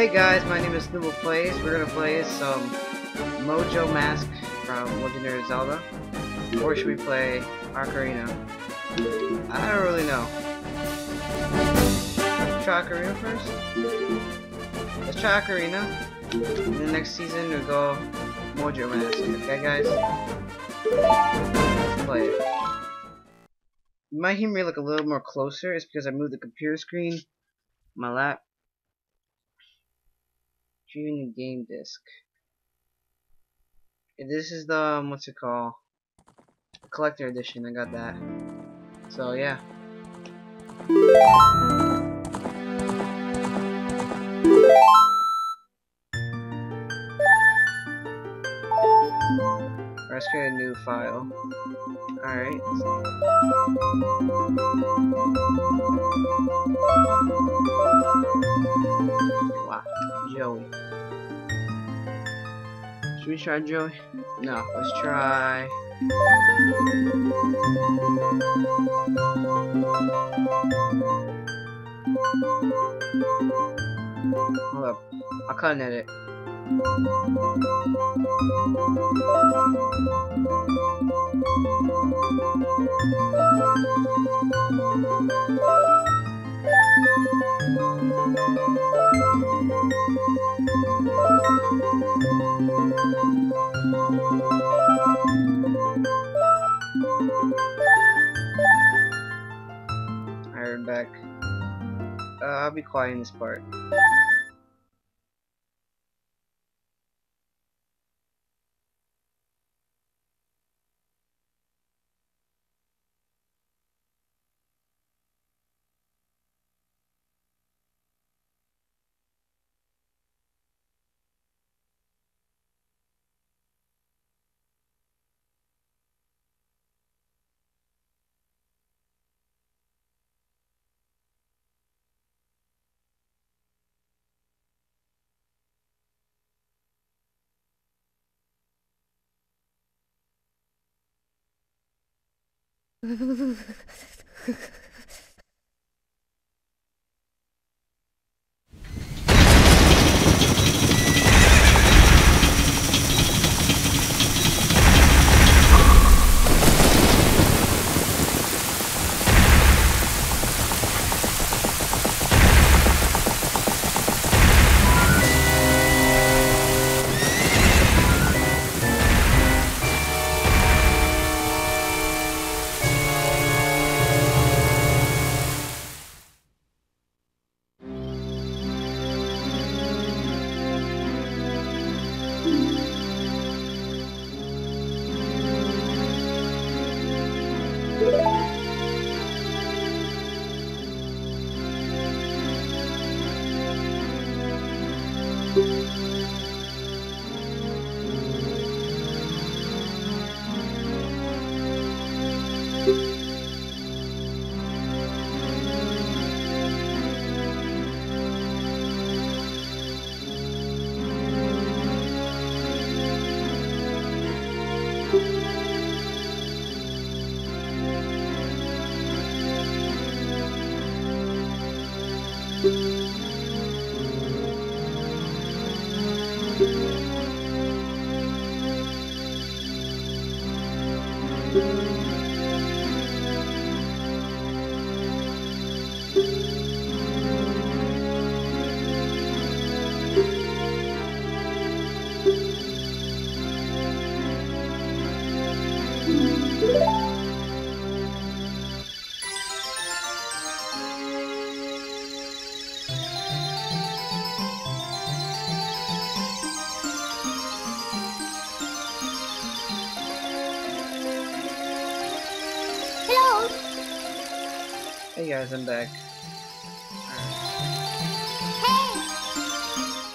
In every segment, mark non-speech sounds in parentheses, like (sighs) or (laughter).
Hey guys, my name is Snooble Plays. We're gonna play some Mojo Mask from Legendary Zelda. Or should we play Ocarina? I don't really know. Try Ocarina first? Let's try Ocarina. And the next season we'll go Mojo Mask. Okay guys? Let's play it. You might hear me look a little more closer. It's because I moved the computer screen my lap The game disc. This is the um, what's it called? Collector edition. I got that. So yeah. Let's create a new file. Alright. Wow, Joey. Should we try Joey? No, let's try. Hold up. I'll cut and edit. Iron back. Uh, I'll be quiet in this part. Hello. (laughs) Hey guys, I'm back. Hey.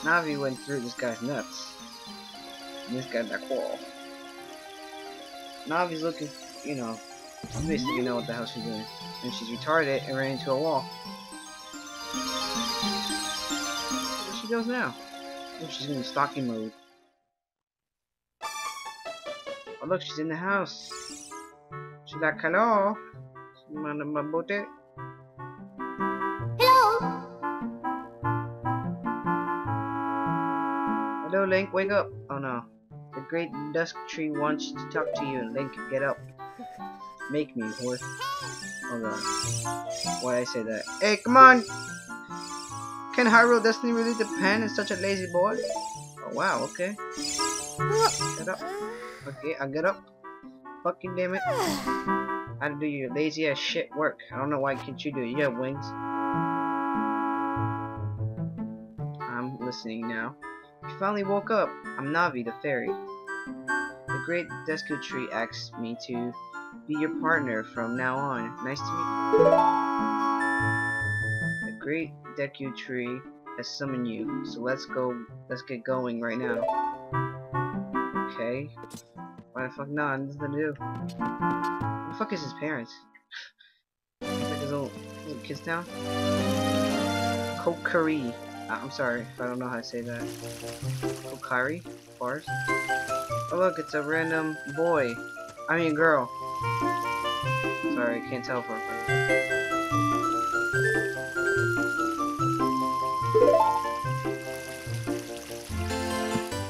Navi went through this guy's nuts. And this guy got quarrel. Navi's looking, you know, you basically know what the hell she's doing. And she's retarded and ran into a wall. Where she goes now? Oh, she's in stalking mode. Oh look, she's in the house. She's like, hello? Mana mabuti? Hello. Link, wake up. Oh no. The great Deku tree wants to talk to you. Link, get up. Make me, horse. Hold on. Why I say that? Hey, come on! Can Hyrule Destiny really depend on such a lazy boy? Oh wow, okay. Get up. Okay, I'll get up. Fucking damn it. How to do your lazy ass shit work. I don't know why can't you do it. You have wings. I'm listening now. You finally woke up. I'm Navi, the fairy. The great Deku tree asked me to be your partner from now on. Nice to meet you. The great Deku tree has summoned you, so let's go. Let's get going right now. Okay. Why the fuck not? Nothing to do. Who the fuck is his parents? Like his old, little kids town. Kokiri. Uh, I'm sorry if I don't know how to say that. Kokari? Bars? Oh look, it's a random boy. I mean girl. Sorry, I can't tell for.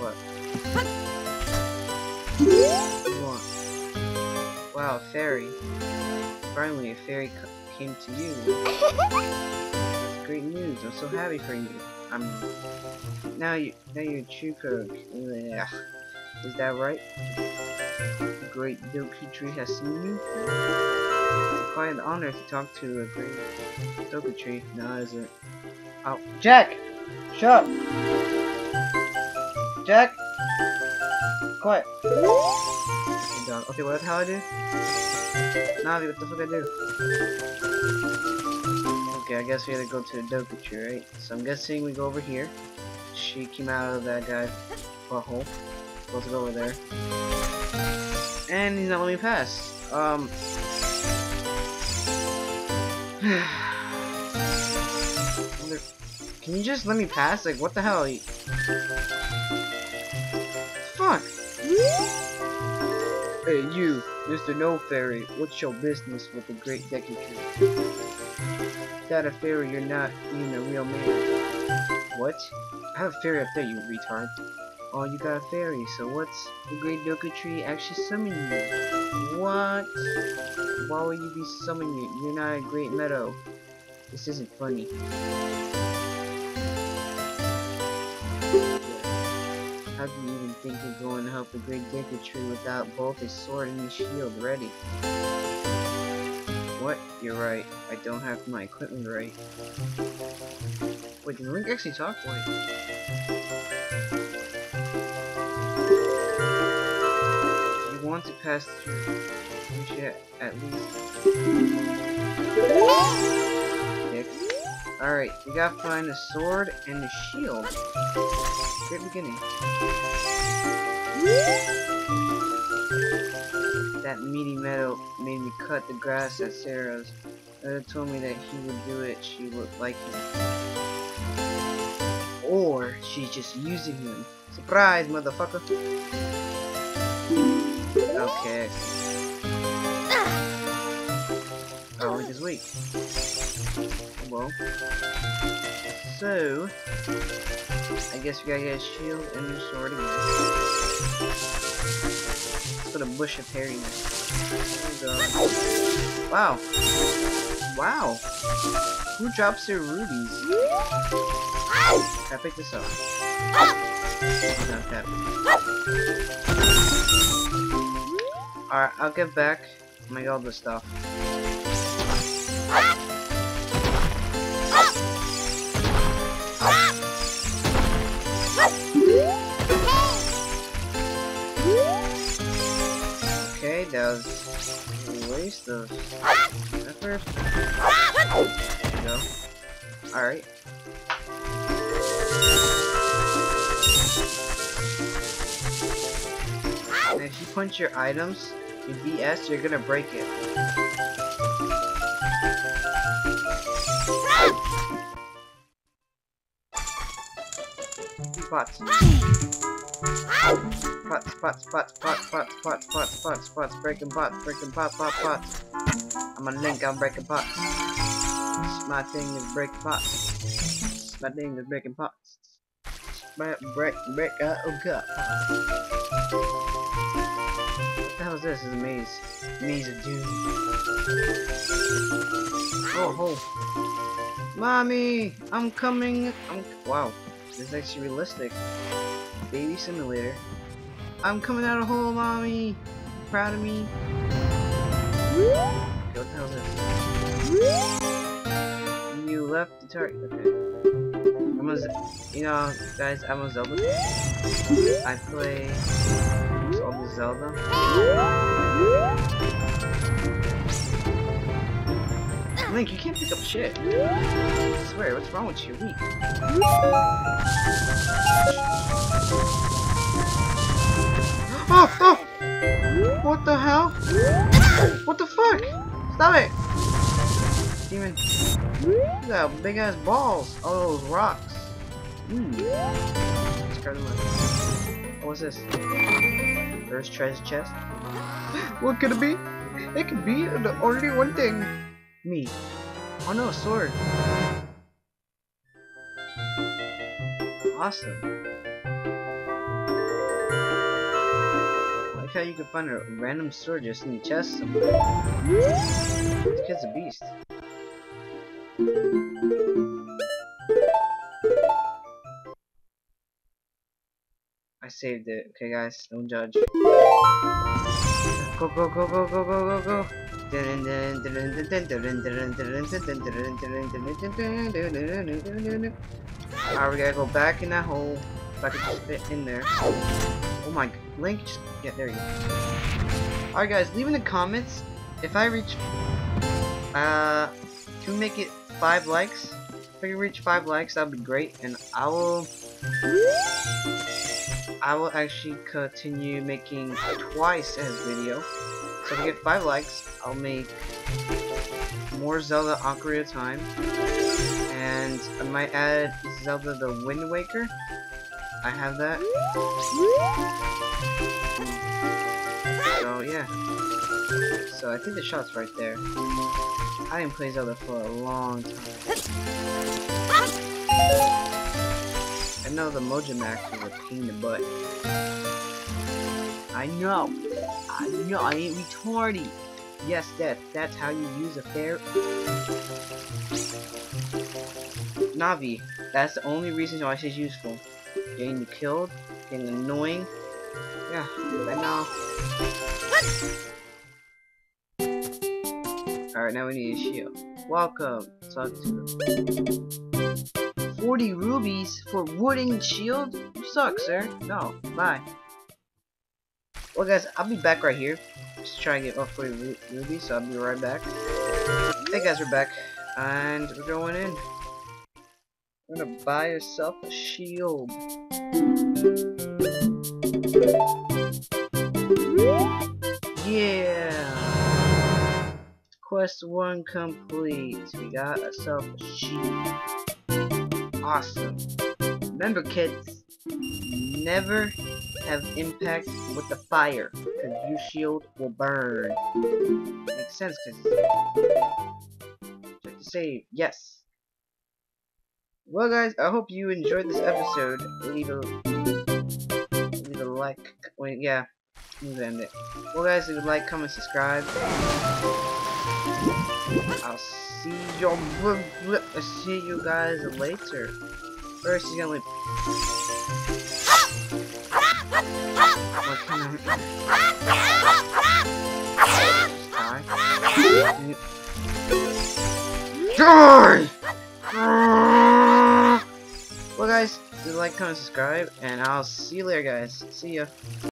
What? What? Wow, fairy. Finally, a fairy came to you. (laughs) Great news. I'm so happy for you. I'm now you now you're cook. Yeah. Is that right? The great Doki tree has seen you. It's quite an honor to talk to a great Doki tree. No, is it? Oh, Jack! Shut up! Jack! Quiet! Okay, what the hell I do? Navi, what the fuck I do? Okay, I guess we gotta go to the Doku tree, right? So I'm guessing we go over here. She came out of that guy's butthole. Supposed to go over there. And he's not letting me pass. Um. (sighs) Can you just let me pass? Like, what the hell? You- Fuck! Hey, you, Mr. No Fairy, what's your business with the Great Deku Tree? Without a fairy, you're not even a real man. What? I have a fairy up there, you retard. Oh, you got a fairy, so what's the Great Doku Tree actually summoning you? What? Why would you be summoning you? You're not a Great Meadow. This isn't funny. How do you even think of going to help the Great Deku Tree without both a sword and a shield ready? What? You're right. I don't have my equipment right. Wait, did Link actually talk? Wait. You want to pass through, you should at least. Alright, we gotta find a sword and a shield. Great beginning. That meaty Mido made me cut the grass at Sarah's. Mother told me that he would do it, she would like him. Or she's just using him. Surprise, motherfucker! Okay. Oh, it is weak. Well. So, I guess we gotta get a shield and a sword again. Let's a bush of hairiness. Wow. Wow. Who drops their rubies? I picked this up. Not that. Alright, I'll get back. Make all this stuff. Waste of effort. There you go. Alright. If you punch your items in BS, you're gonna break it. Pots. Pots, pots, pots, pots, pots, pots, pots, pots, pots, breaking pots, breaking pot, pot, pots. I'm a link, I'm breaking pots. My thing is breaking pots. My thing is breaking pots. break, break, break, uh, oh god. What the hell is this? This is a maze. Maze of doom. Oh, oh. Mommy! I'm coming! I'm- Wow. This is actually realistic. Baby simulator. I'm coming out of hole, mommy! Proud of me? Okay, what the hell is this? You left the target. Okay. I'm you know, guys, I'm a Zelda. I play all the Zelda. Link, you can't pick up shit. I swear, what's wrong with you? Weak. Oh, oh! What the hell? What the fuck? Stop it! Demon. Look at that big ass balls. All those rocks. Ooh. Let's grab them up. What's this? First treasure chest. what could it be? It could be the only one thing. Me. Oh no, sword. Awesome. Like how you can find a random sword just in the chest somewhere. This kid's a beast. I saved it. Okay, guys, don't judge. Go, go, go, go, go, go, go, go. Alright, we gotta go back in that hole. If I could just fit in there. Oh my, Link, just, yeah, there you go. Alright guys, leave in the comments if I reach, uh, can we make it 5 likes? If I can reach 5 likes, that would be great, and I will, I will actually continue making twice as video. So if I get 5 likes, I'll make more Zelda Ocarina of Time, and I might add Zelda the Wind Waker. I have that. So yeah. So I think the shot's right there. I didn't play Zelda for a long time. I know the Mojamax is a pain in the butt. I know. I know. I ain't retarded. Yes, that that's how you use a fair Navi. That's the only reason why she's useful. Getting killed, getting annoying. Yeah, I know. Alright, now we need a shield. Welcome. Talk to 40 rubies for wooden shield? You suck, sir. No, bye. Well, guys, I'll be back right here. Just try and get all 40 ru rubies, so I'll be right back. Hey, guys, we're back. And we're going in. Gonna buy yourself a shield. Yeah! Quest 1 complete. We got ourselves a shield. Awesome. Remember, kids, never have impact with the fire, because your shield will burn. Makes sense, because Check the save. Yes. Well, guys, I hope you enjoyed this episode. Leave a leave a like. Wait, yeah. Let's end it. Well, guys, leave a like, comment, subscribe. I'll see you. I'll see you guys later. First, you gonna. Well guys, a like, comment, subscribe, and I'll see you later guys. See ya.